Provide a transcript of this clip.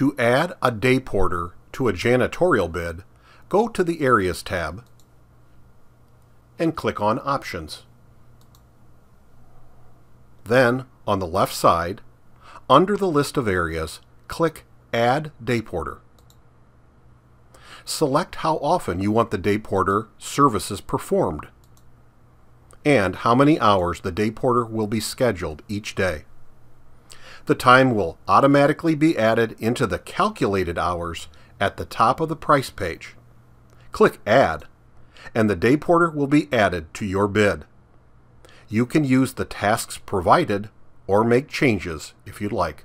To add a day porter to a janitorial bid, go to the Areas tab and click on Options. Then, on the left side, under the list of areas, click Add Day Porter. Select how often you want the day porter services performed and how many hours the day porter will be scheduled each day. The time will automatically be added into the calculated hours at the top of the price page. Click Add, and the day porter will be added to your bid. You can use the tasks provided or make changes if you'd like.